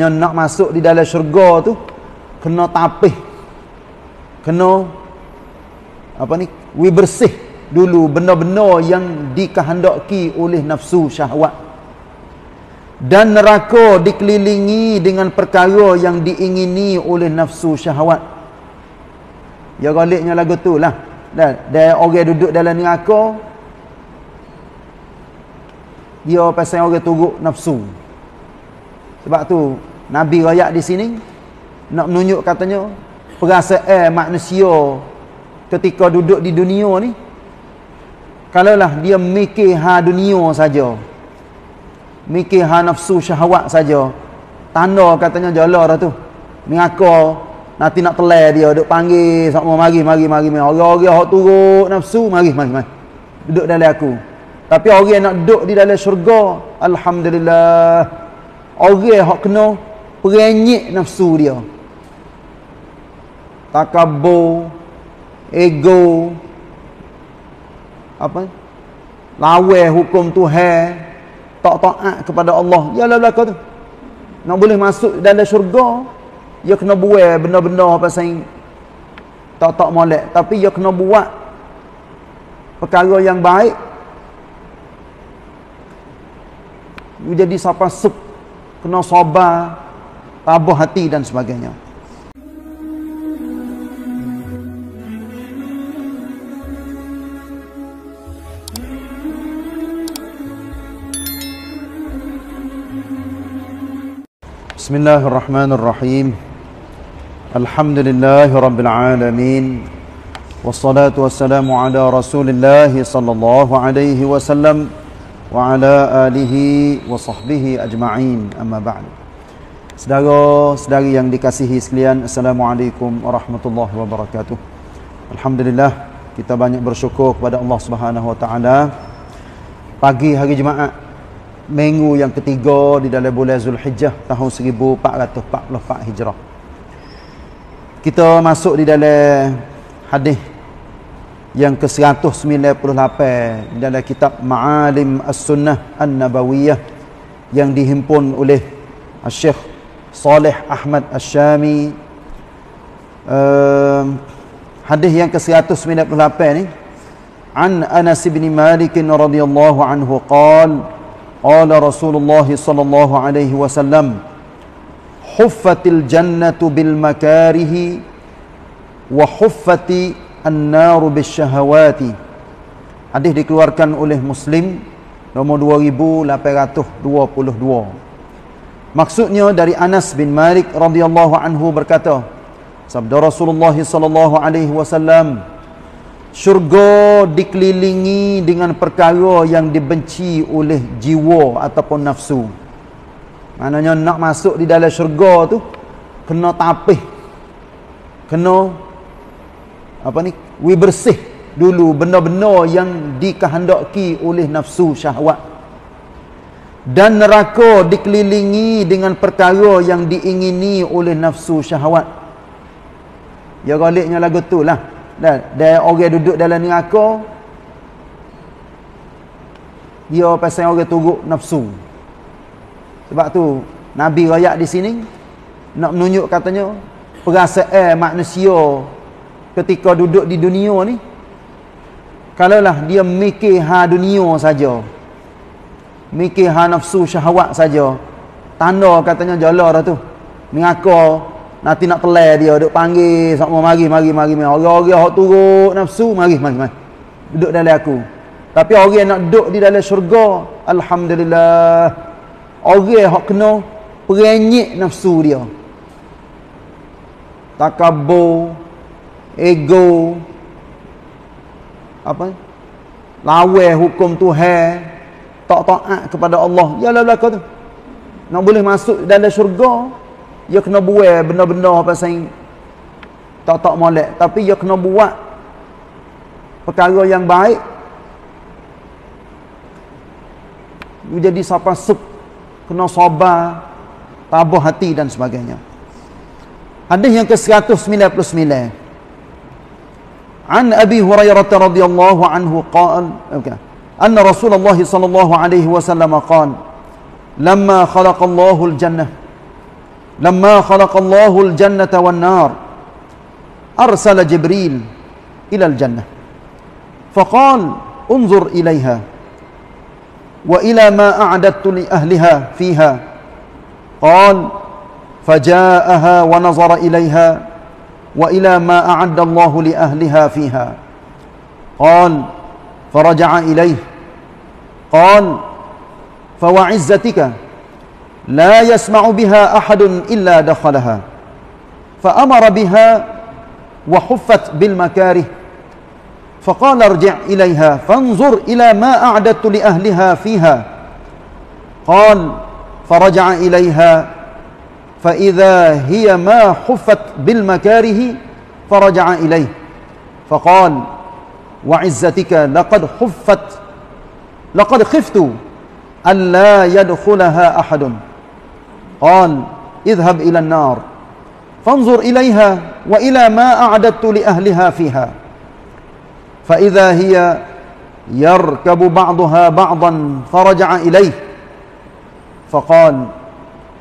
yang nak masuk di dalam syurga tu kena tapih. Kena apa ni wi bersih dulu benda-benda yang dikehendaki oleh nafsu syahwat. Dan neraka dikelilingi dengan perkara yang diingini oleh nafsu syahwat. Ya galiknya lagu tu lah. Dan dia orang duduk dalam neraka dia pasal orang turut nafsu. Sebab tu Nabi rakyat di sini nak menunjuk katanya perasaan manusia ketika duduk di dunia ni kalaulah dia mikir ha dunia saja mikir ha nafsu syahwat saja. Tanda katanya jala dah tu. Mengaka nanti nak telai dia duk panggil sama mari mari mari orang-orang hok turut nafsu mari mari mari. Duduk dalam aku. Tapi orang yang nak duduk di dalam syurga alhamdulillah. Orang hok kena perenyik nafsu dia. Takabur ego apa? Lawan hukum Tuhan tak taat kepada Allah. Ya lah belaka tu. Nak boleh masuk dalam syurga dia kena buat benda-benda pasal tak tak molek. Tapi dia kena buat perkara yang baik. Dia jadi siapa sup kena sabar tabah hati dan sebagainya بسم الله الرحمن الرحيم الحمد لله رب العالمين والصلاة والسلام على رسول الله صلى الله عليه وسلم وعلى آله وصحبه أجمعين أما بعد Saudara-saudari yang dikasihi sekalian Assalamualaikum warahmatullahi wabarakatuh Alhamdulillah Kita banyak bersyukur kepada Allah subhanahu wa ta'ala Pagi hari Jumaat minggu yang ketiga di dalam bulan Zulhijjah tahun 1444 Hijrah. Kita masuk di dalam hadis yang ke-198 di dalam kitab Ma'alim As-Sunnah An-Nabawiyah yang dihimpun oleh Syekh Saleh Ahmad Asy-Syami. Um, ehm, hadis yang ke-198 ni An Anas bin Malik radhiyallahu anhu qala qala Rasulullah sallallahu alaihi wasallam Huffatil jannatu bil makarihi wa huffati an-naru bis syahawati. Hadis dikeluarkan oleh Muslim nomor 2822. Maksudnya dari Anas bin Malik radhiyallahu anhu berkata, sabda Rasulullah sallallahu alaihi wasallam, syurga dikelilingi dengan perkara yang dibenci oleh jiwa ataupun nafsu. Maknanya nak masuk di dalam syurga tu kena tapih kena apa ni wi bersih dulu benda-benda yang dikehendaki oleh nafsu syahwat dan neraka dikelilingi dengan perkara yang diingini oleh nafsu syahwat. Ya galiknya lagu tu lah. Dan dia orang duduk dalam neraka dia pasal orang turut nafsu. Sebab tu nabi rakyat di sini nak menunjuk katanya perasaan manusia ketika duduk di dunia ni kalaulah dia mikir ha dunia saja mikir ha nafsu syahwat saja tanda katanya jala dah tu neraka Nanti nak telai dia duk panggil sama mari mari mari. Orang-orang hok turut nafsu mari mari mari. Duduk dalam aku. Tapi orang yang nak duduk di dalam syurga, alhamdulillah. Orang hok kena perenyik nafsu dia. Takabur, ego, apa? Lawan hukum Tuhan, tak taat kepada Allah. Ya lah belaka tu. Nak boleh masuk dalam syurga, dia kena buat benda-benda pasal tak tak molek tapi dia kena buat perkara yang baik jadi siapa sup kena sabar tabah hati dan sebagainya hadis yang ke-199 An Abi Hurairah radhiyallahu anhu qala okay. Anna Rasulullah sallallahu alaihi wasallam qala lamma khalaqa Allahu al-jannah لما خلق الله الجنة والنار أرسل جبريل إلى الجنة فقال انظر إليها وإلى ما أعددت لأهلها فيها. قال فجاءها ونظر إليها وإلى ما أعد الله لأهلها فيها. قال فرجع إليه قال فوعزتك لا يسمع بها أحد إلا دخلها فأمر بها وحفت بالمكاره فقال ارجع إليها فانظر إلى ما أعددت لأهلها فيها. قال فرجع إليها فإذا هي ما حفت بالمكاره فرجع إليه. فقال وعزتك لقد حفت لقد خفت ألا يدخلها أحد. قال اذهب إلى النار فانظر إليها وإلى ما أعددت لأهلها فيها. فإذا هي يركب بعضها بعضا فرجع إليه فقال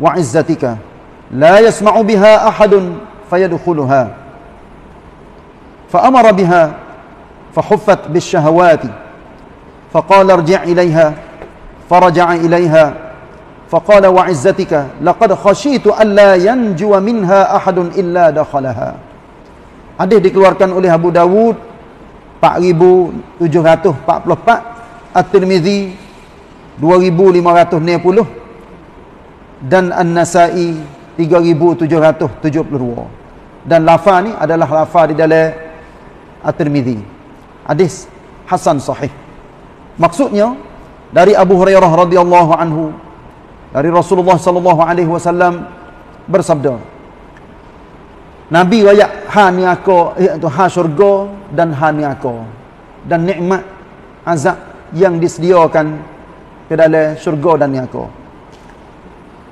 وعزتك لا يسمع بها أحد فيدخلها. فأمر بها فحفت بالشهوات فقال ارجع إليها فرجع إليها فقال وعزتك لقد خشيت ألا ينجو منها أحد إلا دخلها. Hadis dikeluarkan oleh Abu Dawud 4744 At-Tirmizi Puluh, dan An-Nasa'i 3772 dan lafaz ni adalah lafaz di dalam At-Tirmizi. Hadis hasan sahih maksudnya dari Abu Hurairah radhiyallahu anhu dari Rasulullah sallallahu alaihi wasallam bersabda Nabi wayak ha ni aku iaitu ha syurga dan ha aku dan nikmat azab yang disediakan ke dalam syurga dan ni aku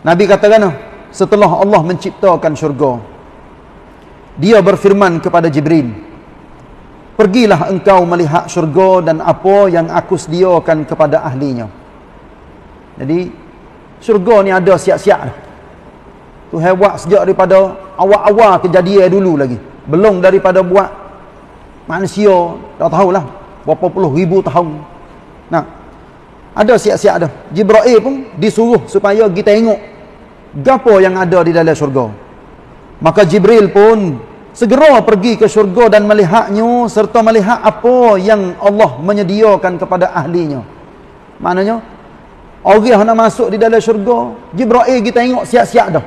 Nabi katakan setelah Allah menciptakan syurga dia berfirman kepada Jibril pergilah engkau melihat syurga dan apa yang aku sediakan kepada ahlinya. Jadi syurga ni ada siap-siap tu hebat sejak daripada awal-awal kejadian dulu lagi. Belum daripada buat manusia dah tahulah berapa puluh ribu tahun. Nah ada siap-siap dah. Jibril pun disuruh supaya kita tengok gapo yang ada di dalam syurga. Maka Jibril pun segera pergi ke syurga dan melihatnya serta melihat apa yang Allah menyediakan kepada ahlinya. Maknanya orang nak masuk di dalam syurga Jibril kita tengok siap-siap dah.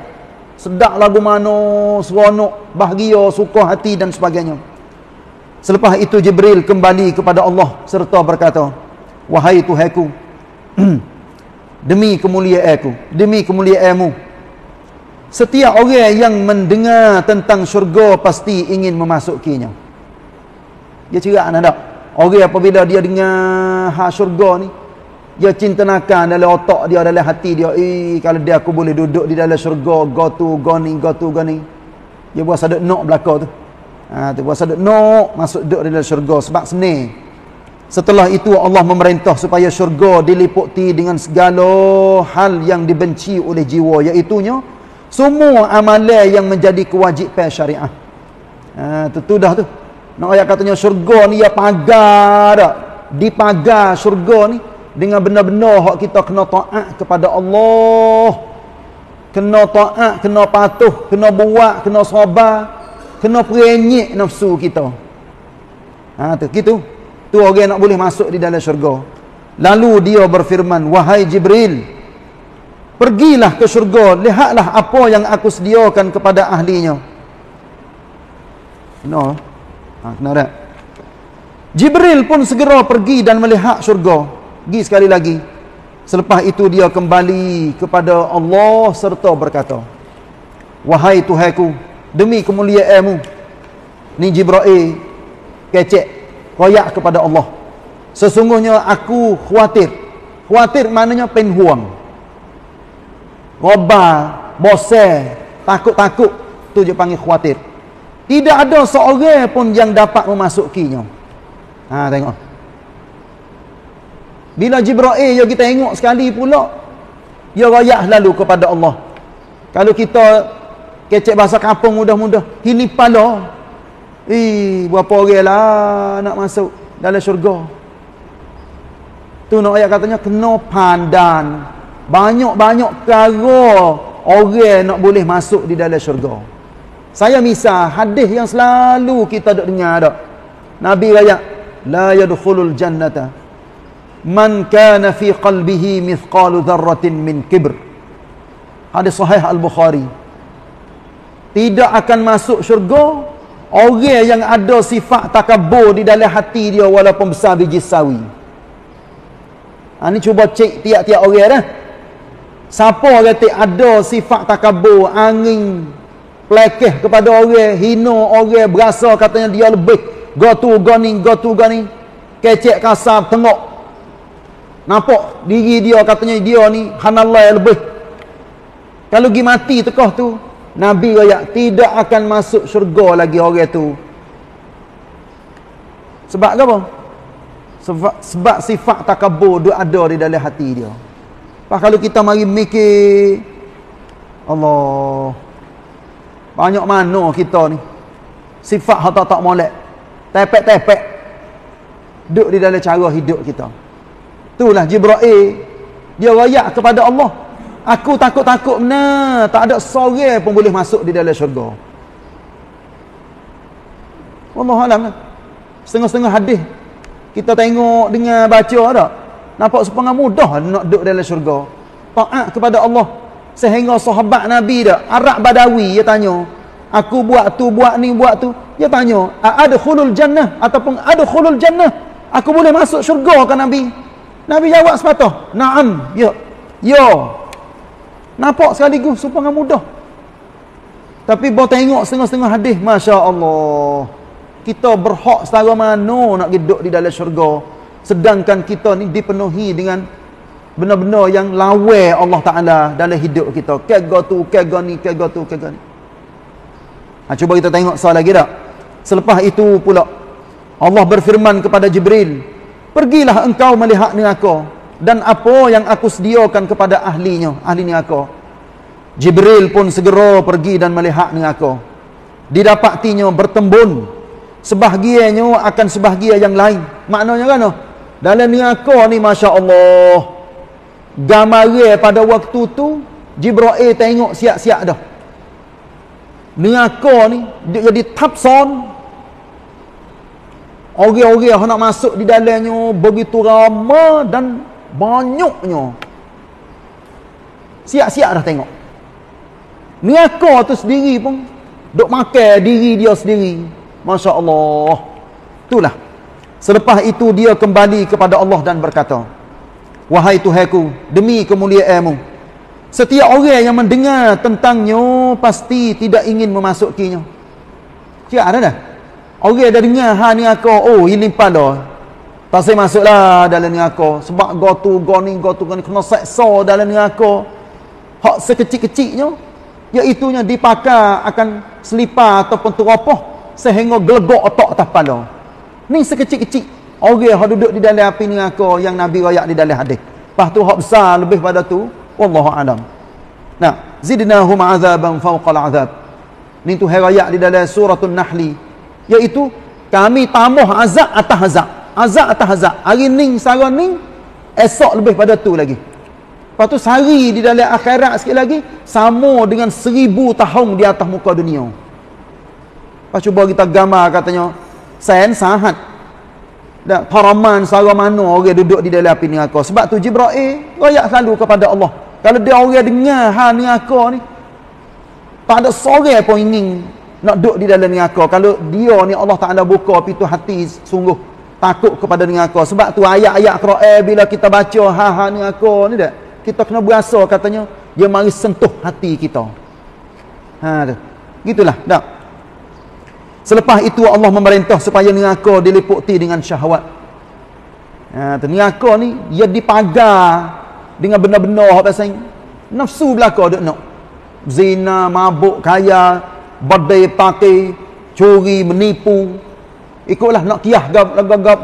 Sedap lagu mana seronok bahagia suka hati dan sebagainya. Selepas itu Jibril kembali kepada Allah serta berkata wahai Tuhanku demi kemuliaanku demi kemuliaanmu Setiap orang yang mendengar tentang syurga pasti ingin memasukinya. Dia cerak anak tak? Orang apabila dia dengar hak syurga ni, dia cinta nakal dalam otak dia, dalam hati dia, eh kalau dia aku boleh duduk di dalam syurga, go tu, go ni, go tu, go ni. Dia buat sadut nok belakang tu. Ha, tu buat sadut nok masuk duduk di dalam syurga sebab seni. Setelah itu Allah memerintah supaya syurga diliputi dengan segala hal yang dibenci oleh jiwa, iaitunya semua amalan yang menjadi kewajipan syariah. Ha, tu, tu dah tu. Nak ayat katanya syurga ni ya pagar dah. Dipagar syurga ni dengan benar-benar hak kita kena taat kepada Allah. Kena taat, kena patuh, kena buat, kena sabar, kena perenyek nafsu kita. Ha tu gitu. Tu orang nak boleh masuk di dalam syurga. Lalu dia berfirman, "Wahai Jibril, Pergilah ke syurga, lihatlah apa yang aku sediakan kepada ahlinya. No. Ha, kena tak? Jibril pun segera pergi dan melihat syurga. Pergi sekali lagi. Selepas itu dia kembali kepada Allah serta berkata, Wahai Tuhanku, demi kemuliaanmu, ni Jibril kecek, koyak kepada Allah. Sesungguhnya aku khawatir. Khawatir maknanya penhuang. Roba, bosan, takut-takut, tu je panggil khawatir. Tidak ada seorang pun yang dapat memasukinya. Ha, tengok. Bila Jibril ya kita tengok sekali pula, dia rayak lalu kepada Allah. Kalau kita kecek bahasa kampung mudah-mudah ini pala eh berapa orang lah nak masuk dalam syurga tu nak ayat katanya kena pandan banyak-banyak perkara orang nak boleh masuk di dalam syurga. Saya misal hadis yang selalu kita dok dengar dak. Nabi ayat la yadkhulul jannata. Man kana fi qalbihi mithqalu dharratin min kibr. Hadis sahih al-bukhari. Tidak akan masuk syurga orang yang ada sifat takabur di dalam hati dia walaupun besar biji sawi. Ha, cuba cek tiap-tiap orang dah. Siapa tak ada sifat takabur, angin, pelekeh kepada orang, hina orang, berasa katanya dia lebih. Go tu, go ni, go tu, go ni. Kecek kasar, tengok. Nampak diri dia katanya dia ni, hanallah lebih. Kalau pergi mati tekah tu, Nabi kata tidak akan masuk syurga lagi orang tu. Sebab apa? Sebab, sebab sifat takabur dia ada di dalam hati dia. Pak kalau kita mari mikir Allah banyak mana kita ni sifat hak tak molek tepek-tepek duduk di dalam cara hidup kita itulah Jibril dia rayak kepada Allah Aku takut-takut benar. Tak ada seorang pun boleh masuk di dalam syurga. Allah Alam lah. Setengah-setengah hadis. Kita tengok dengan baca tak? Nampak sepengah mudah nak duduk dalam syurga. Taat kepada Allah. Sehingga sahabat Nabi dah. Arab Badawi dia tanya. Aku buat tu, buat ni, buat tu. Dia tanya. Ada khulul jannah. Ataupun ada khulul jannah. Aku boleh masuk syurga kan Nabi? Nabi jawab sepatah. Naam. Ya. Ya. Nampak sekaligus supaya mudah. Tapi bawa tengok setengah-setengah hadis, Masya Allah. Kita berhak setara mana nak hidup di dalam syurga. Sedangkan kita ni dipenuhi dengan benar-benar yang lawe Allah Ta'ala dalam hidup kita. Kega tu, kega ni, kega tu, kega ni. Ha, cuba kita tengok soal lagi tak? Selepas itu pula, Allah berfirman kepada Jibril, Pergilah engkau melihat neraka dan apa yang aku sediakan kepada ahlinya ahli neraka Jibril pun segera pergi dan melihat neraka didapatinya bertembun sebahagiannya akan sebahagian yang lain maknanya kan dalam neraka ni masya-Allah gambar pada waktu tu Jibril tengok siap-siap dah neraka ni dia jadi tapson Orang-orang nak masuk di dalamnya begitu ramai dan Banyaknya. Siap-siap dah tengok. Neraka tu sendiri pun duk makan diri dia sendiri. Masya Allah. Itulah. Selepas itu dia kembali kepada Allah dan berkata, Wahai Tuhanku, demi kemuliaanmu, setiap orang yang mendengar tentangnya pasti tidak ingin memasukinya. Siap ada dah? Orang dah dengar ha ni aku, oh ini pada Pasal masuklah dalam neraka. Sebab go tu, go ni, go tu, go ni. Kena seksa dalam neraka. Hak sekecil-kecilnya. Iaitunya dipakai akan selipar ataupun teropoh. Sehingga gelegok otak atas kepala. Ni sekecil-kecil. Orang yang duduk di dalam api neraka yang Nabi rayak di dalam hadis. Lepas tu hak besar lebih pada tu. Wallahu'alam. Nah. Zidnahum azaban fawqal azab. Ni tu herayak di dalam suratul Nahli. Iaitu kami tambah azab atas azab azab atas azab hari ni sara ni esok lebih pada tu lagi lepas tu sehari di dalam akhirat sikit lagi sama dengan seribu tahun di atas muka dunia lepas cuba kita gambar katanya sen sahat dan paraman sara mana orang duduk di dalam api neraka? Sebab tu Jibril royak selalu kepada Allah. Kalau dia orang dengar ha neraka ni tak ada seorang pun ingin nak duduk di dalam neraka. Kalau dia ni Allah Taala buka pintu hati sungguh takut kepada neraka. Sebab tu ayat-ayat Quran bila kita baca ha ha neraka ni dak kita kena berasa katanya dia mari sentuh hati kita. Ha tu. Gitulah dak selepas itu Allah memerintah supaya neraka diliputi dengan syahwat. Ha neraka ni dia dipagar dengan benda-benda apa pasal nafsu belaka dak nak. Zina mabuk kaya badai pakai curi menipu. Ikutlah nak kiah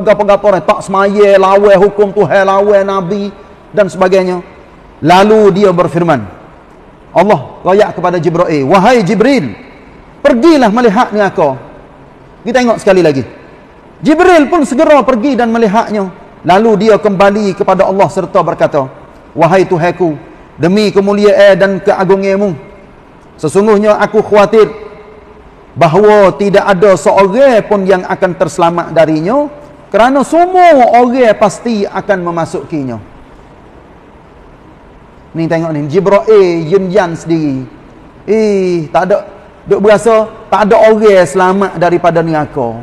gapo-gapo tak semaya lawan hukum Tuhan lawan nabi dan sebagainya. Lalu dia berfirman, Allah royak kepada Jibril wahai Jibril pergilah melihat neraka kita tengok sekali lagi. Jibril pun segera pergi dan melihatnya. Lalu dia kembali kepada Allah serta berkata wahai Tuhanku demi kemuliaan dan keagunganmu sesungguhnya aku khawatir bahawa tidak ada seorang pun yang akan terselamat darinya kerana semua orang pasti akan memasukinya. Ni tengok ni Jibril Yin Yan sendiri. Eh tak ada duk berasa tak ada orang selamat daripada neraka.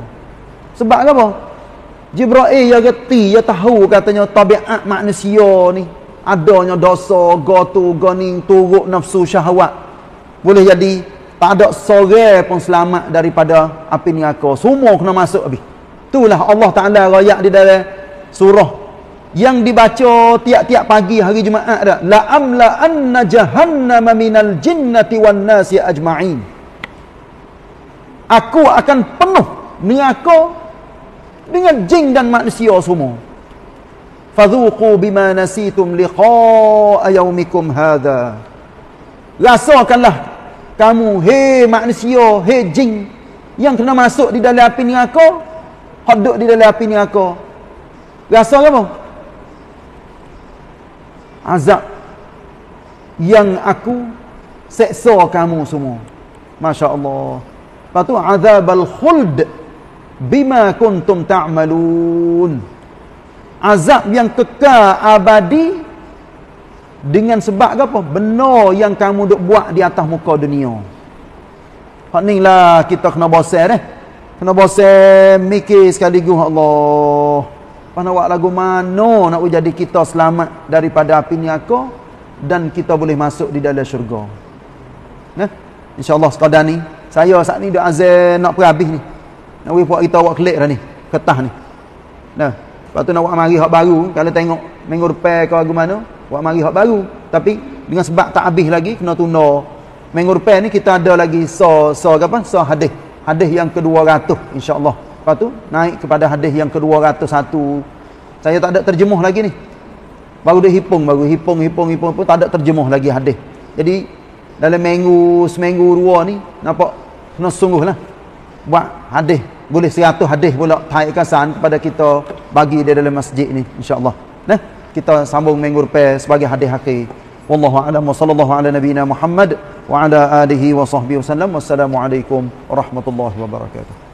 Sebab apa? Jibril ya reti ya tahu katanya tabiat manusia ni adanya dosa gotu goning turuk nafsu syahwat. Boleh jadi tak ada seorang pun selamat daripada api neraka. Semua kena masuk habis. Itulah Allah Taala royak di dalam surah yang dibaca tiap-tiap pagi hari Jumaat dah la amla anna jahannama minal jinnati wan nasi ajma'in aku akan penuh neraka dengan jin dan manusia semua. Fadhuqu bima nasitum liqa'a yaumikum hadha. Rasakanlah kamu hei manusia hei jin yang kena masuk di dalam api neraka hidup di dalam api neraka rasa apa? Azab yang aku seksa kamu semua. Masya Allah lepas tu azab al-khuld bima kuntum ta'malun azab yang kekal abadi dengan sebab apa? benar yang kamu duk buat di atas muka dunia hak ni lah kita kena bosan eh kena bosan mikir sekaligus Allah Pas nak buat lagu mana nak jadi kita selamat daripada api neraka dan kita boleh masuk di dalam syurga. Nah, insya-Allah sekadar ni saya saat ni dah azan nak pergi habis ni. Nak we buat kita buat klik dah ni, ketah ni. Nah, lepas tu nak buat mari hak baru, kalau tengok minggu depan ke lagu mana, buat mari hak baru. Tapi dengan sebab tak habis lagi kena tunda. Minggu depan ni kita ada lagi so so apa? So hadis. Hadis yang ke-200 insya-Allah. Lepas tu naik kepada hadis yang ke-201. Saya tak ada terjemuh lagi ni. Baru dia hipung, baru hipung, hipung, hipung pun tak ada terjemuh lagi hadis. Jadi dalam minggu, seminggu dua ni nampak kena sungguh lah. Buat hadis. Boleh seratus hadis pula taik kasan kepada kita bagi dia dalam masjid ni insya-Allah. Nah, kita sambung minggu depan sebagai hadis akhir. Wallahu a'lam wa sallallahu ala nabiyyina Muhammad wa ala alihi wa sahbihi wasallam. Wassalamualaikum warahmatullahi wabarakatuh.